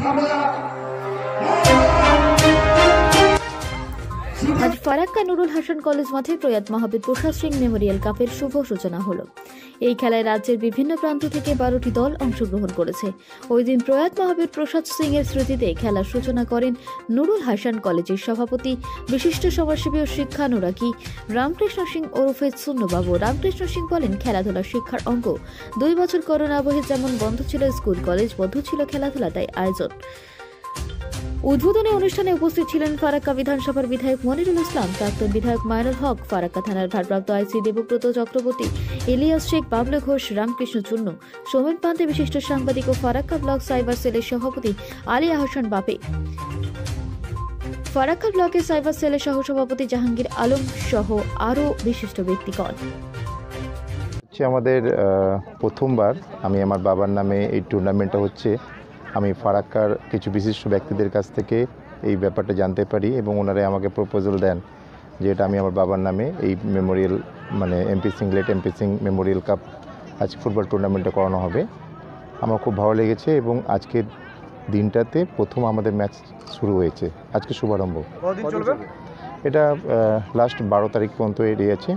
থামলা আজ ফারাক্কা নুরুল হাসান কলেজ মাঠে প্রয়াত মহাবীর প্রসাদ সিং মেমোরিয়াল কাপের শুভ সূচনা হলো। এই খেলায় রাজ্যের বিভিন্ন প্রান্ত থেকে বারোটি দল অংশগ্রহণ করেছে। ওই দিন প্রয়াত মহাবীর প্রসাদ সিং এর স্মৃতিতে খেলার সূচনা করেন নুরুল হাসান কলেজের সভাপতি, বিশিষ্ট সমাজসেবী ও শিক্ষানুরাগী রামকৃষ্ণ সিং ওরফে সুন্নবাবু। রামকৃষ্ণ সিং বলেন খেলাধুলা শিক্ষার অঙ্গ। দুই বছর করোনা আবহে যেমন বন্ধ ছিল স্কুল, কলেজ বন্ধ ছিল খেলাধুলা তাই আয়োজন। উদ্বোধনী অনুষ্ঠানে উপস্থিত ছিলেন ফারাক্কা বিধানসভার বিধায়ক মনিরুল ইসলাম, প্রাক্তন বিধায়ক মায়নুল হক, ফারাক্কা থানার ভারপ্রাপ্ত আইসি দেবব্রত চক্রবর্তী, ইলিয়াস শেখ বাবলু ঘোষ, রামকৃষ্ণ চূর্ণ, সৌমেন পান্তে বিশিষ্ট সাংবাদিক ও ফারাক্কা ব্লক সাইবার সেলের সভাপতি আলী আহসান বাপে। ফারাক্কা ব্লকের সাইবার সেলের সহসভাপতি জাহাঙ্গীর আলম সহ আরও বিশিষ্ট ব্যক্তিগণ। হচ্ছে আমাদের প্রথমবার আমি আমার বাবার নামে এই টুর্নামেন্টটা হচ্ছে। আমি ফারাক্কার কিছু বিশিষ্ট ব্যক্তিদের কাছ থেকে এই ব্যাপারটা জানতে পারি এবং ওনারা আমাকে প্রপোজাল দেন যে এটা আমি আমার বাবার নামে এই মেমোরিয়াল মানে MP Singh late MP Singh memorial cup আজ ফুটবল টুর্নামেন্টটা করানো হবে। আমার খুব ভালো লেগেছে এবং আজকের দিনটাতে প্রথম আমাদের ম্যাচ শুরু হয়েছে। আজকে শুভারম্ভ। এটা লাস্ট বারো তারিখ পর্যন্ত এড়িয়ে আছে